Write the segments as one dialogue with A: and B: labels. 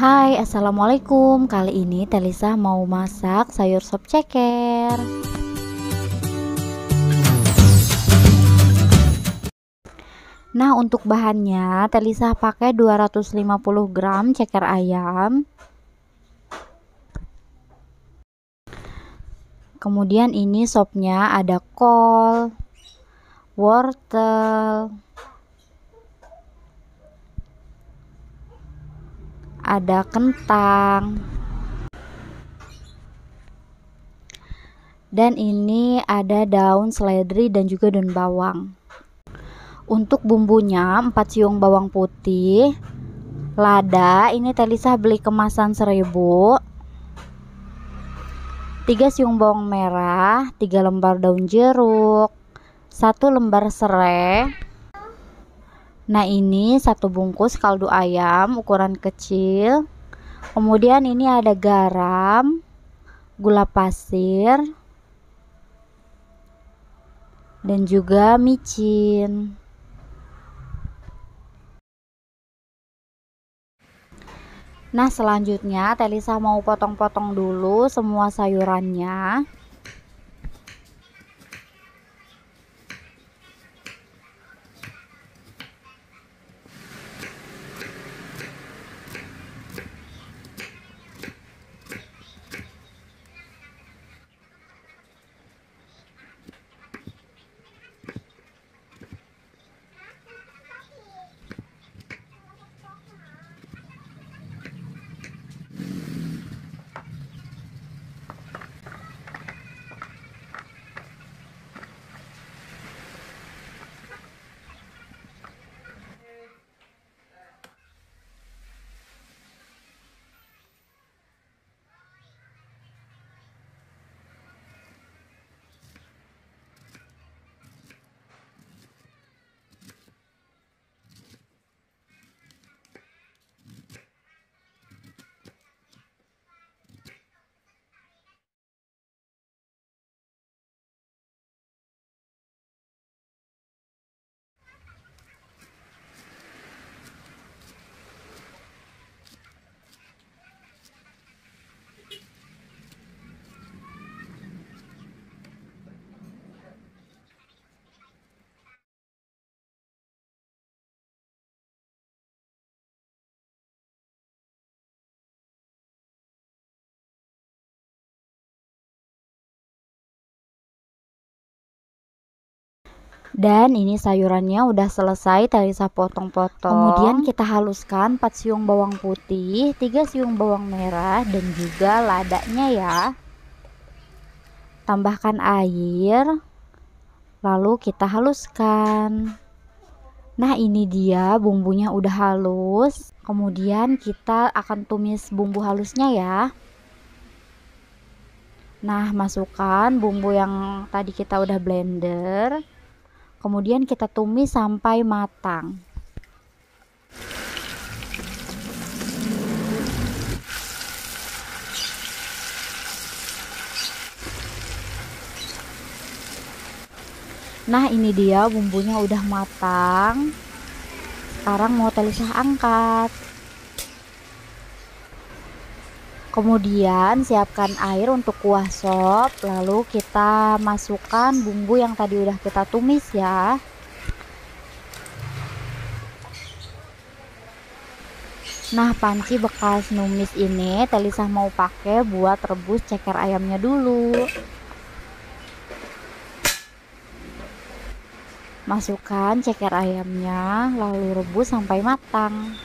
A: Hai assalamualaikum. Kali ini Telisa mau masak sayur sop ceker. Nah untuk bahannya Telisa pakai 250 gram ceker ayam. Kemudian ini sopnya ada kol wortel ada kentang. Dan ini ada daun seledri dan juga daun bawang. Untuk bumbunya 4 siung bawang putih lada ini Telisa beli kemasan 1000 3 siung bawang merah 3 lembar daun jeruk 1 lembar serai Nah ini satu bungkus kaldu ayam ukuran kecil. Kemudian ini ada garam Gula pasir Dan juga micin. Nah selanjutnya Telisa mau potong-potong dulu semua sayurannya dan ini sayurannya udah selesai Talisa potong-potong. Kemudian kita haluskan 4 siung bawang putih 3 siung bawang merah dan juga ladanya ya. Tambahkan air lalu kita haluskan. Nah ini dia bumbunya udah halus. Kemudian kita akan tumis bumbu halusnya ya. Nah masukkan bumbu yang tadi kita udah blender Kemudian kita tumis sampai matang. Nah ini dia bumbunya udah matang Sekarang mau Telisah angkat kemudian siapkan air untuk kuah sop lalu kita masukkan bumbu yang tadi udah kita tumis ya. Nah panci bekas numis ini Telisah mau pakai buat rebus ceker ayamnya dulu. Masukkan ceker ayamnya lalu rebus sampai matang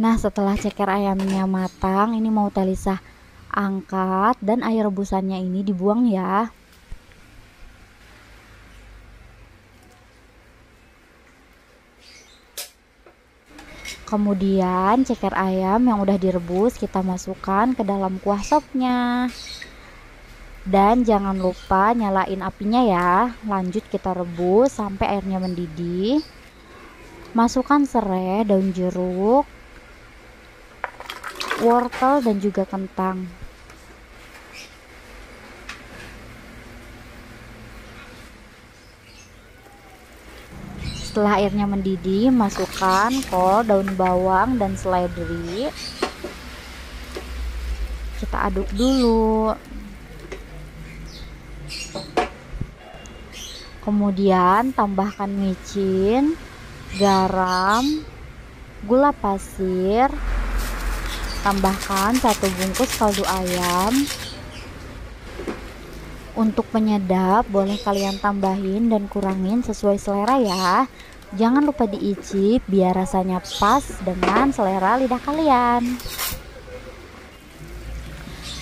A: Nah setelah ceker ayamnya matang ini mau Talisa angkat dan air rebusannya ini dibuang ya. Kemudian ceker ayam yang udah direbus kita masukkan ke dalam kuah sopnya. Dan jangan lupa nyalain apinya ya. Lanjut kita rebus sampai airnya mendidih. Masukkan serai daun jeruk wortel dan juga kentang. setelah airnya mendidih masukkan kol daun bawang dan seledri kita aduk dulu kemudian tambahkan micin garam gula pasir tambahkan satu bungkus kaldu ayam. Untuk penyedap boleh kalian tambahin dan kurangin sesuai selera ya. Jangan lupa diicip biar rasanya pas dengan selera lidah kalian.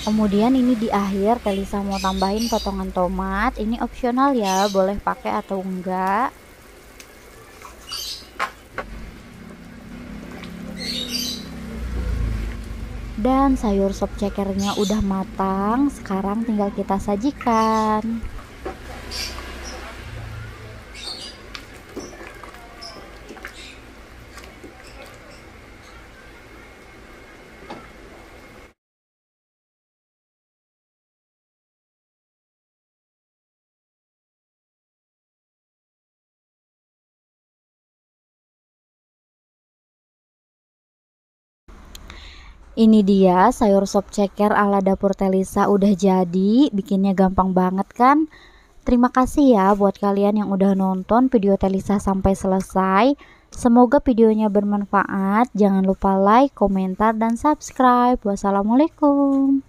A: Kemudian ini di akhir Telisa mau tambahin potongan tomat. Ini opsional ya boleh pakai atau enggak dan sayur sop cekernya udah matang sekarang tinggal kita sajikan Ini dia sayur sop ceker ala dapur Telisa udah jadi, bikinnya gampang banget kan? Terima kasih ya buat kalian yang udah nonton video Telisa sampai selesai. Semoga videonya bermanfaat. Jangan lupa like, komentar, dan subscribe. Wassalamualaikum.